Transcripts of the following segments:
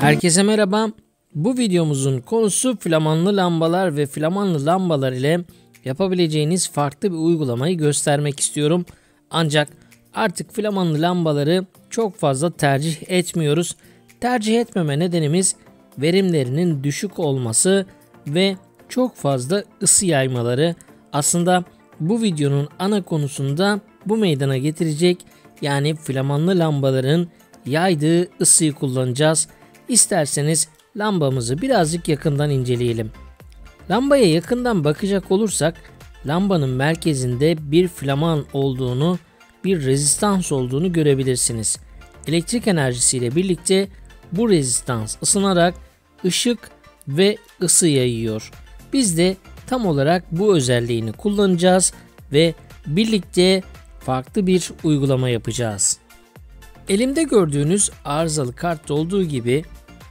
Herkese merhaba. Bu videomuzun konusu flamanlı lambalar ve flamanlı lambalar ile yapabileceğiniz farklı bir uygulamayı göstermek istiyorum. Ancak artık flamanlı lambaları çok fazla tercih etmiyoruz. Tercih etmeme nedenimiz verimlerinin düşük olması ve çok fazla ısı yaymaları. Aslında bu videonun ana konusunda bu meydana getirecek yani flamanlı lambaların yaydığı ısıyı kullanacağız. İsterseniz lambamızı birazcık yakından inceleyelim. Lambaya yakından bakacak olursak lambanın merkezinde bir flaman olduğunu, bir rezistans olduğunu görebilirsiniz. Elektrik enerjisiyle birlikte bu rezistans ısınarak ışık ve ısı yayıyor. Biz de tam olarak bu özelliğini kullanacağız ve birlikte farklı bir uygulama yapacağız. Elimde gördüğünüz arızalı kartta olduğu gibi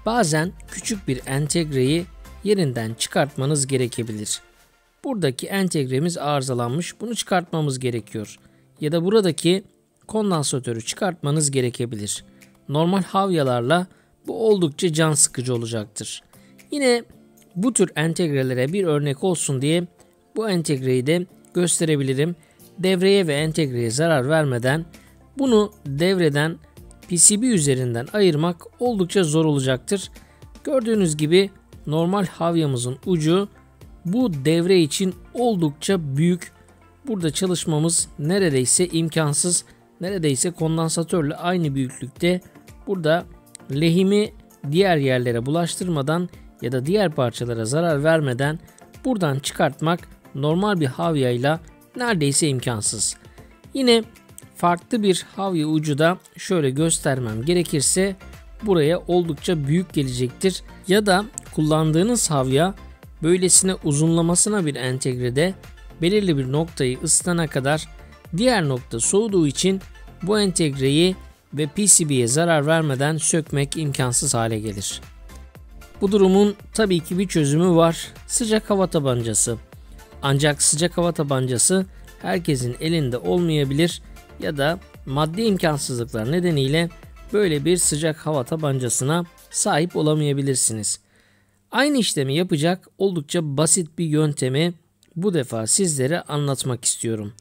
bazen küçük bir entegreyi yerinden çıkartmanız gerekebilir. Buradaki entegremiz arızalanmış bunu çıkartmamız gerekiyor. Ya da buradaki kondansatörü çıkartmanız gerekebilir. Normal havyalarla bu oldukça can sıkıcı olacaktır. Yine bu tür entegrelere bir örnek olsun diye bu entegreyi de gösterebilirim. Devreye ve entegreye zarar vermeden bunu devreden PCB üzerinden ayırmak oldukça zor olacaktır. Gördüğünüz gibi normal havyamızın ucu bu devre için oldukça büyük. Burada çalışmamız neredeyse imkansız. Neredeyse kondansatörle aynı büyüklükte. Burada lehimi diğer yerlere bulaştırmadan ya da diğer parçalara zarar vermeden buradan çıkartmak normal bir havyayla neredeyse imkansız. Yine farklı bir havya ucu da şöyle göstermem gerekirse buraya oldukça büyük gelecektir. Ya da kullandığınız havya böylesine uzunlamasına bir entegrede belirli bir noktayı ısıtana kadar diğer nokta soğuduğu için bu entegreyi ve PCB'ye zarar vermeden sökmek imkansız hale gelir. Bu durumun tabii ki bir çözümü var. Sıcak hava tabancası. Ancak sıcak hava tabancası herkesin elinde olmayabilir ya da maddi imkansızlıklar nedeniyle böyle bir sıcak hava tabancasına sahip olamayabilirsiniz. Aynı işlemi yapacak oldukça basit bir yöntemi bu defa sizlere anlatmak istiyorum.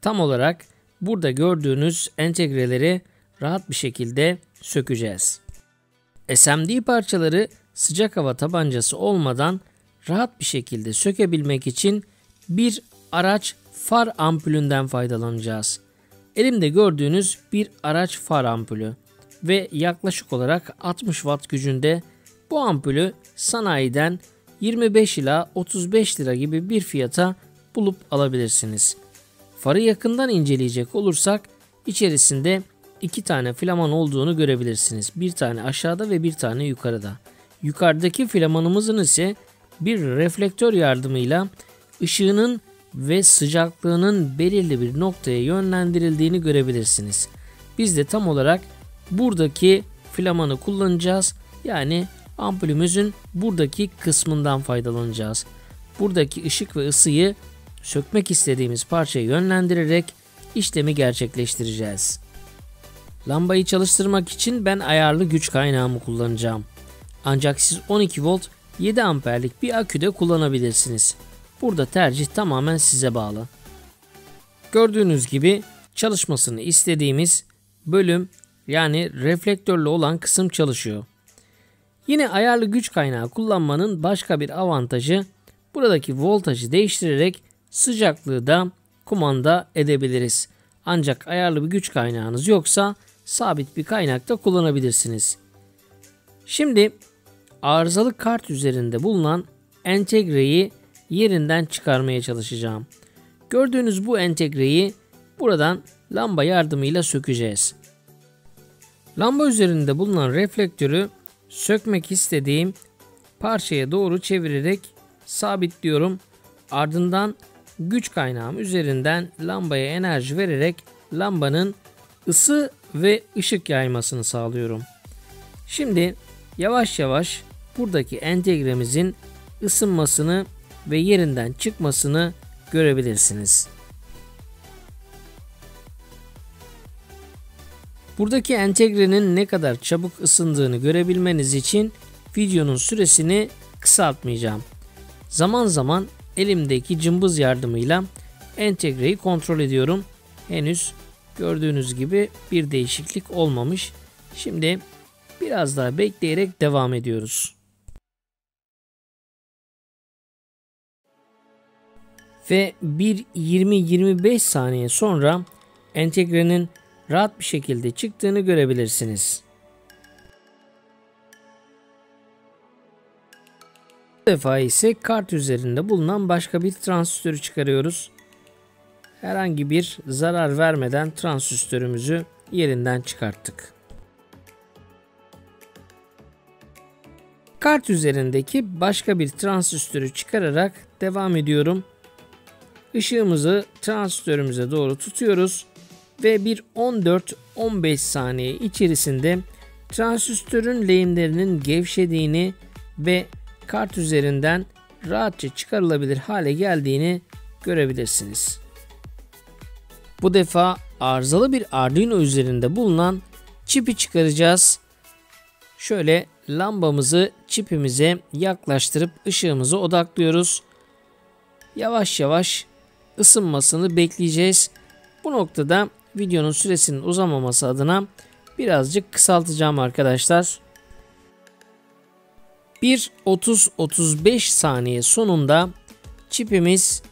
Tam olarak burada gördüğünüz entegreleri rahat bir şekilde sökeceğiz. SMD parçaları sıcak hava tabancası olmadan rahat bir şekilde sökebilmek için bir araç far ampulünden faydalanacağız. Elimde gördüğünüz bir araç far ampulü ve yaklaşık olarak 60 watt gücünde bu ampulü sanayiden 25 ila 35 lira gibi bir fiyata bulup alabilirsiniz. Farı yakından inceleyecek olursak içerisinde iki tane flaman olduğunu görebilirsiniz. Bir tane aşağıda ve bir tane yukarıda. Yukarıdaki flamanımızın ise bir reflektör yardımıyla ışığının ve sıcaklığının belirli bir noktaya yönlendirildiğini görebilirsiniz. Biz de tam olarak buradaki flamanı kullanacağız. Yani ampulümüzün buradaki kısmından faydalanacağız. Buradaki ışık ve ısıyı sökmek istediğimiz parçaya yönlendirerek işlemi gerçekleştireceğiz. Lambayı çalıştırmak için ben ayarlı güç kaynağımı kullanacağım. Ancak siz 12 volt 7 amperlik bir akü de kullanabilirsiniz. Burada tercih tamamen size bağlı. Gördüğünüz gibi çalışmasını istediğimiz bölüm yani reflektörlü olan kısım çalışıyor. Yine ayarlı güç kaynağı kullanmanın başka bir avantajı buradaki voltajı değiştirerek sıcaklığı da kumanda edebiliriz. Ancak ayarlı bir güç kaynağınız yoksa sabit bir kaynakta kullanabilirsiniz. Şimdi arızalı kart üzerinde bulunan entegreyi yerinden çıkarmaya çalışacağım. Gördüğünüz bu entegreyi buradan lamba yardımıyla sökeceğiz. Lamba üzerinde bulunan reflektörü sökmek istediğim parçaya doğru çevirerek sabitliyorum. Ardından güç kaynağım üzerinden lambaya enerji vererek lambanın ısı ve ışık yaymasını sağlıyorum. Şimdi yavaş yavaş buradaki entegremizin ısınmasını ve yerinden çıkmasını görebilirsiniz. Buradaki entegrenin ne kadar çabuk ısındığını görebilmeniz için videonun süresini kısaltmayacağım. Zaman zaman elimdeki cımbız yardımıyla entegreyi kontrol ediyorum. Henüz gördüğünüz gibi bir değişiklik olmamış. Şimdi biraz daha bekleyerek devam ediyoruz. Ve bir 20-25 saniye sonra entegrenin rahat bir şekilde çıktığını görebilirsiniz. Bu defa ise kart üzerinde bulunan başka bir transistörü çıkarıyoruz. Herhangi bir zarar vermeden transistörümüzü yerinden çıkarttık. Kart üzerindeki başka bir transistörü çıkararak devam ediyorum. Işığımızı transistörümüze doğru tutuyoruz ve bir 14-15 saniye içerisinde transistörün lehimlerinin gevşediğini ve kart üzerinden rahatça çıkarılabilir hale geldiğini görebilirsiniz. Bu defa arızalı bir Arduino üzerinde bulunan çipi çıkaracağız. Şöyle lambamızı çipimize yaklaştırıp ışığımızı odaklıyoruz. Yavaş yavaş ısınmasını bekleyeceğiz. Bu noktada videonun süresinin uzamaması adına birazcık kısaltacağım arkadaşlar. Bir 30-35 saniye sonunda çipimiz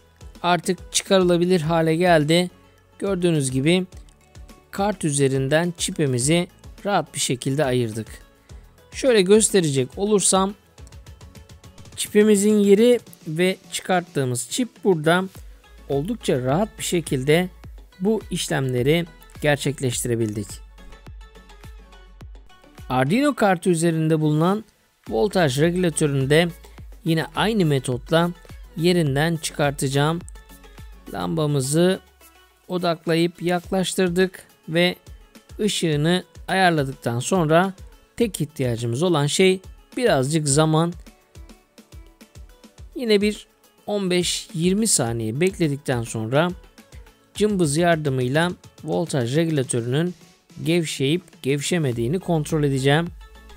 artık çıkarılabilir hale geldi. Gördüğünüz gibi kart üzerinden çipimizi rahat bir şekilde ayırdık. Şöyle gösterecek olursam çipimizin yeri ve çıkarttığımız çip burada oldukça rahat bir şekilde bu işlemleri gerçekleştirebildik. Arduino kartı üzerinde bulunan voltaj regülatöründe yine aynı metotla yerinden çıkartacağım. Lambamızı odaklayıp yaklaştırdık ve ışığını ayarladıktan sonra tek ihtiyacımız olan şey birazcık zaman. Yine bir 15-20 saniye bekledikten sonra cımbız yardımıyla voltaj regülatörünün gevşeyip gevşemediğini kontrol edeceğim.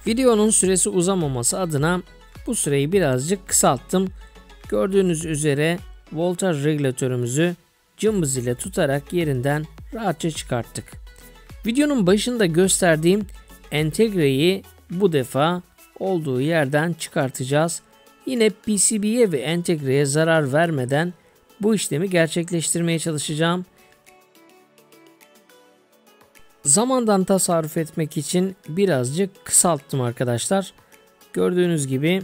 Videonun süresi uzamaması adına bu süreyi birazcık kısalttım. Gördüğünüz üzere voltaj regülatörümüzü cımbız ile tutarak yerinden rahatça çıkarttık. Videonun başında gösterdiğim entegreyi bu defa olduğu yerden çıkartacağız. Yine PCB'ye ve entegreye zarar vermeden bu işlemi gerçekleştirmeye çalışacağım. Zamandan tasarruf etmek için birazcık kısalttım arkadaşlar. Gördüğünüz gibi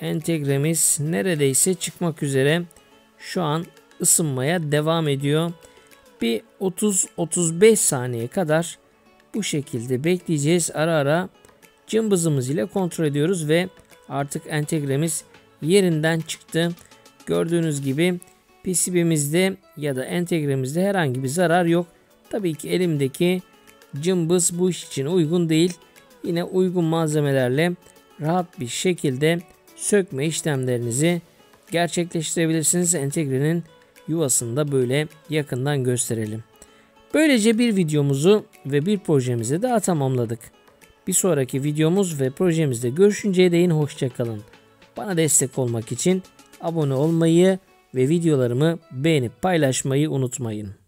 entegremiz neredeyse çıkmak üzere. Şu an ısınmaya devam ediyor. Bir 30-35 saniye kadar bu şekilde bekleyeceğiz. Ara ara cımbızımız ile kontrol ediyoruz ve artık entegremiz yerinden çıktı. Gördüğünüz gibi PCB'mizde ya da entegremizde herhangi bir zarar yok. Tabii ki elimdeki cımbız bu iş için uygun değil. Yine uygun malzemelerle rahat bir şekilde sökme işlemlerinizi gerçekleştirebilirsiniz. Entegrenin yuvasını da böyle yakından gösterelim. Böylece bir videomuzu ve bir projemizi daha tamamladık. Bir sonraki videomuz ve projemizde görüşünceye değin hoşçakalın. Bana destek olmak için abone olmayı ve videolarımı beğenip paylaşmayı unutmayın.